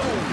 Boom!